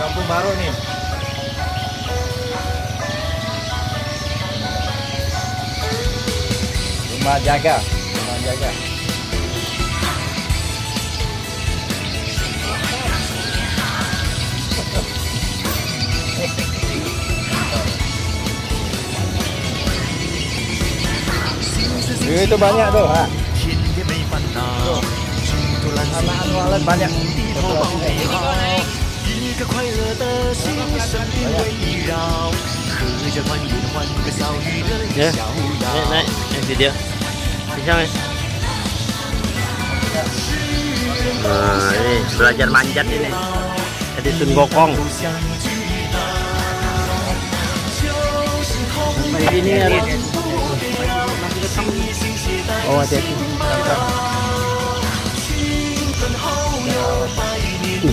kampung baru nih. Rumah jaga rumah jaga. Itu banyak tuh ha. 来慢点，来来来，兄弟，别抢嘞！来，来点慢点的嘞，还得顺过光。来，来点慢点的嘞，还得顺过光。好，我接起，来。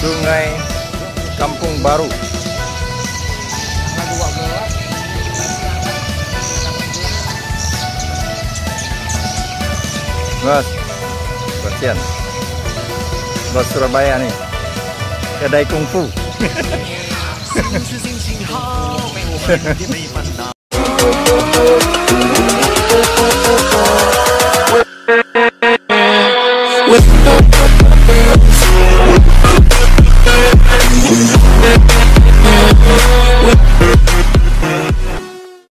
Sungai Kampung Baru. Bos, Bosian. Bos Surabaya nih. Kedai kungfu.